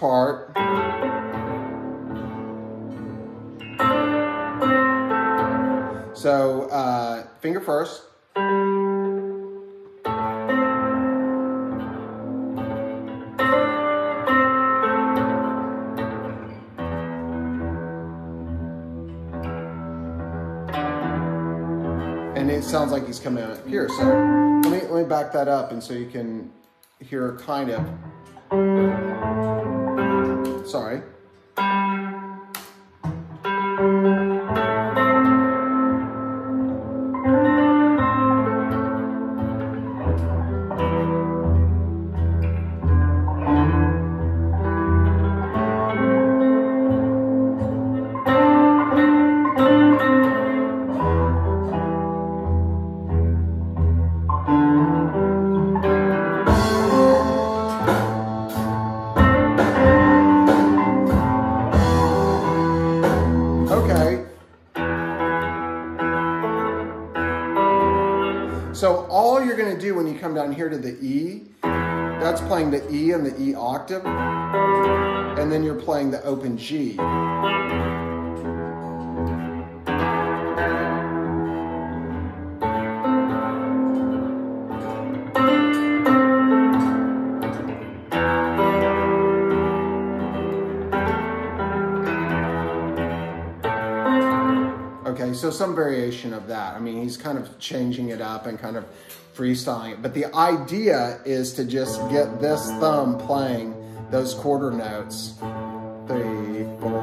part. So uh, finger first. And it sounds like he's coming out here. So let me, let me back that up and so you can hear kind of. Sorry. Okay. So all you're going to do when you come down here to the E, that's playing the E and the E octave, and then you're playing the open G. Okay, so some variation of that. I mean, he's kind of changing it up and kind of freestyling it. But the idea is to just get this thumb playing those quarter notes. Three, four,